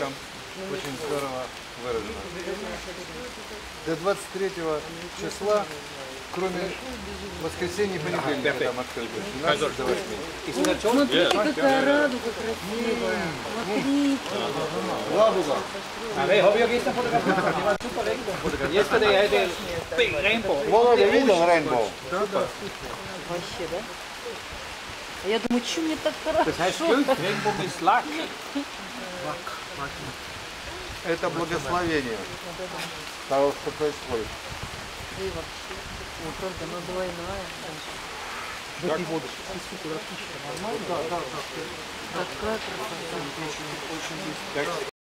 там очень здорово выражено. До 23 числа, кроме воскресенья и понедельника, там открыто. с 12 до 8. Смотрите, какая радуга красивая. Смотрите. Ладуга. A ver, obvio que esta fotografía lleva super éxito. Y esta de, es del Big Rainbow. Володя видел Рейнбоу? Вообще, да? А Я думаю, что мне так хорошо? Das heißt Rainbow ist. Это благословение того, что происходит. Да и вообще. Ну, правда, она двойная. Такая красота.